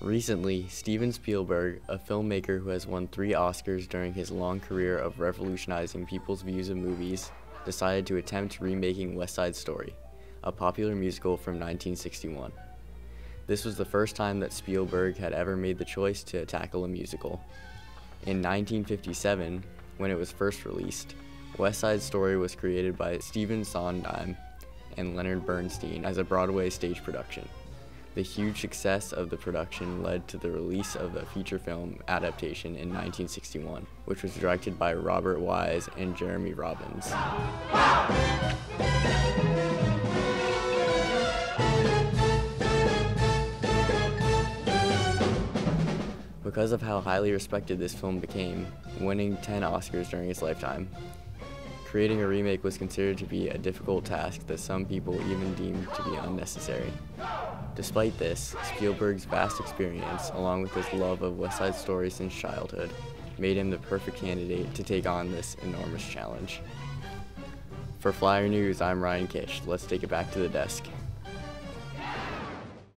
Recently, Steven Spielberg, a filmmaker who has won three Oscars during his long career of revolutionizing people's views of movies, decided to attempt remaking West Side Story, a popular musical from 1961. This was the first time that Spielberg had ever made the choice to tackle a musical. In 1957, when it was first released, West Side Story was created by Stephen Sondheim and Leonard Bernstein as a Broadway stage production. The huge success of the production led to the release of a feature film adaptation in 1961, which was directed by Robert Wise and Jerome Robbins. Because of how highly respected this film became, winning 10 Oscars during its lifetime, creating a remake was considered to be a difficult task that some people even deemed to be unnecessary. Despite this, Spielberg's vast experience, along with his love of West Side Story since childhood, made him the perfect candidate to take on this enormous challenge. For Flyer News, I'm Ryan Kish. Let's take it back to the desk.